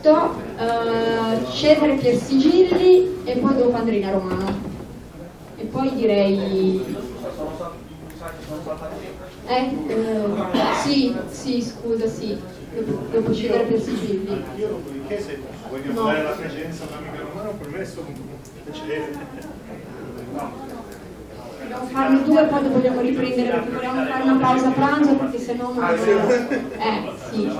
Progresso, uh, Cesare Piersigilli e poi dopo Andrina Romano. E poi direi... Eh, uh, sì, sì, scusa, sì, dopo, dopo Cesare Piersigilli. Io dopodiché se voglio no. fare la presenza dell'amica romano, con piacere. No. Dobbiamo farne due, poi vogliamo riprendere perché vogliamo fare una pausa pranzo perché sennò non... Eh, sì.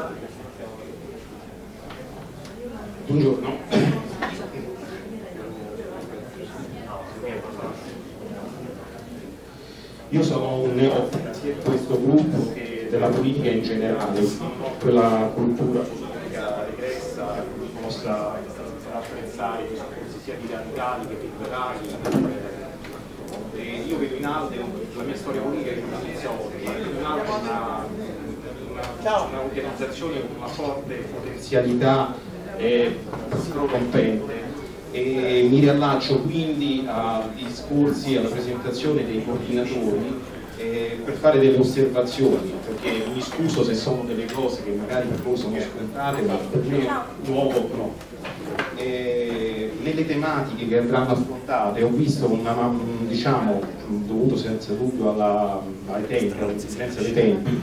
Buongiorno. Io sono un neofita di questo gruppo che della politica in generale, quella cultura politica regressa mostra apprezzare i discorsi sia di radicali che di liberali. E io vedo in Alde la mia storia politica che inizia oggi, vedo in Alde una, un'organizzazione con una forte potenzialità eh, prorompente e mi riallaccio quindi ai discorsi, alla presentazione dei coordinatori eh, per fare delle osservazioni, perché mi scuso se sono delle cose che magari per voi sono scontate, ma per me nuovo no. Eh, nelle tematiche che andranno affrontate ho visto una, diciamo, dovuto senza dubbio alla, ai tempi, alla consistenza dei tempi,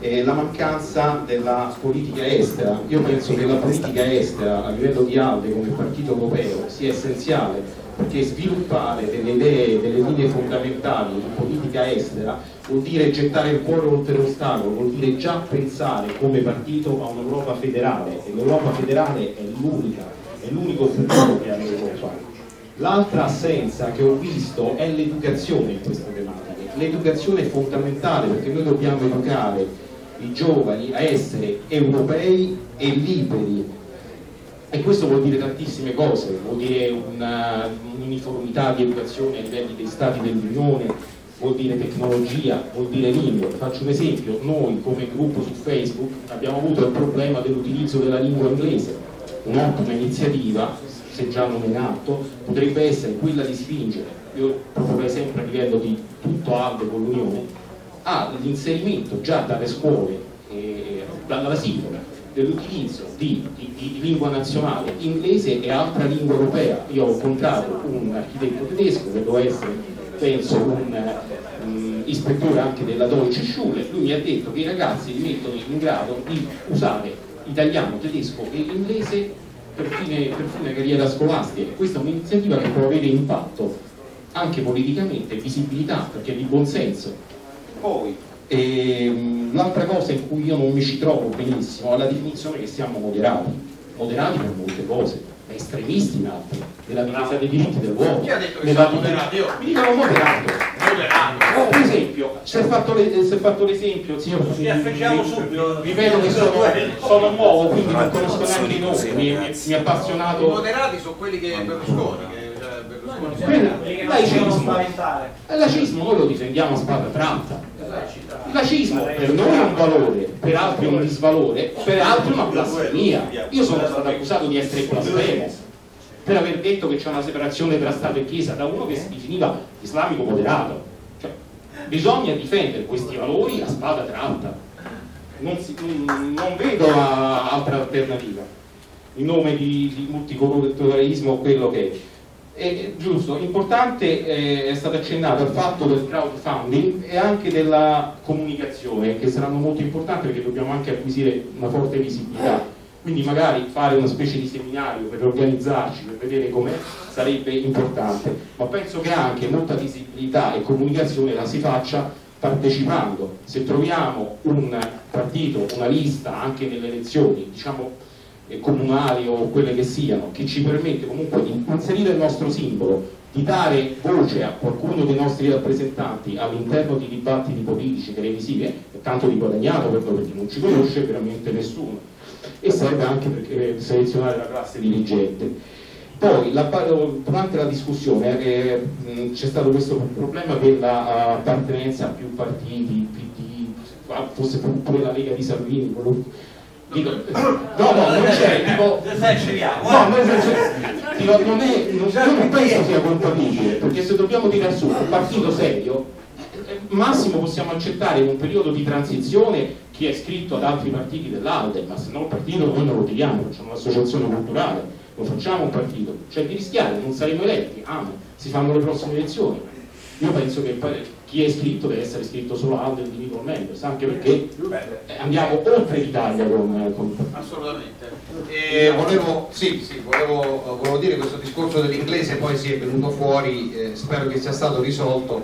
eh, la mancanza della politica estera. Io penso che la politica estera a livello di ALDE come partito europeo sia essenziale perché sviluppare delle idee, delle linee fondamentali di politica estera vuol dire gettare il cuore oltre l'ostacolo, vuol dire già pensare come partito a un'Europa federale e l'Europa federale è l'unica, è l'unico futuro che ha l'Europa. L'altra assenza che ho visto è l'educazione in queste tematiche. L'educazione è fondamentale perché noi dobbiamo educare i giovani a essere europei e liberi e questo vuol dire tantissime cose, vuol dire un'uniformità di educazione a livelli dei stati dell'Unione, vuol dire tecnologia, vuol dire lingue. Faccio un esempio, noi come gruppo su Facebook abbiamo avuto il problema dell'utilizzo della lingua inglese, un'ottima iniziativa, se già non in atto, potrebbe essere quella di spingere, io proporrei sempre a livello di tutto ALDE con l'Unione, all'inserimento già dalle scuole, eh, dalla singola, dell'utilizzo di, di, di, lingua nazionale inglese e altra lingua europea. Io ho incontrato un architetto tedesco che doveva essere, penso, un um, ispettore anche della Deutsche Schule, lui mi ha detto che i ragazzi li mettono in grado di usare italiano, tedesco e inglese per fine, per fine carriera scolastica. Questa è un'iniziativa che può avere impatto anche politicamente, visibilità, perché è di buon senso poi ehm, l'altra cosa in cui io non mi ci trovo benissimo è la definizione che siamo moderati, moderati per molte cose, estremisti in altre, nella difesa dei diritti dell'uomo. Chi ha detto che siamo moderati? Io mi dicono moderato. Oh, per esempio, si è fatto, l'esempio, signor Presidente, ripeto che sono, sono nuovo, quindi non conosco neanche i nomi, mi, mi, appassionato. I moderati sono quelli che Berlusconi, che laicismo, il laicismo noi lo difendiamo a spada tratta. Il laicismo per noi è un valore per altri è un disvalore per altri è una blasfemia. Io sono stato accusato di essere blasfemo per aver detto che c'è una separazione tra Stato e Chiesa da uno che si definiva islamico moderato. Cioè, bisogna difendere questi valori a spada tratta. Non, si, non vedo altra alternativa in nome di, di multiculturalismo quello che è. È giusto, importante eh, è stato accennato al fatto del crowdfunding e anche della comunicazione, che saranno molto importanti perché dobbiamo anche acquisire una forte visibilità. Quindi magari fare una specie di seminario per organizzarci, per vedere com'è, sarebbe importante. Ma penso che anche molta visibilità e comunicazione la si faccia partecipando. Se troviamo un partito, una lista anche nelle elezioni, diciamo comunali o quelle che siano, che ci permette comunque di inserire il nostro simbolo, di dare voce a qualcuno dei nostri rappresentanti all'interno di dibattiti politici, televisivi, è tanto di guadagnato per noi perché non ci conosce veramente nessuno e serve anche per selezionare la classe dirigente. Poi, la, durante la discussione eh, c'è stato questo problema dell'appartenenza a più partiti, PD, forse pure la Lega di Salvini, Dico, no, no, non c'è, tipo... No, non, dico, non è, non, io non penso sia contabile, perché se dobbiamo tirare su un partito serio, eh, massimo possiamo accettare in un periodo di transizione chi è iscritto ad altri partiti dell'Alde, ma se no il partito noi non lo tiriamo, facciamo un'associazione culturale, non facciamo un partito, cioè di rischiare, non saremo eletti, ah, si fanno le prossime elezioni. Io penso che chi è iscritto deve essere iscritto solo Alde individualmente, anche perché eh, andiamo oltre l'Italia con, con Assolutamente. E volevo, sì, sì, volevo, volevo dire questo discorso dell'inglese poi si è venuto fuori, eh, spero che sia stato risolto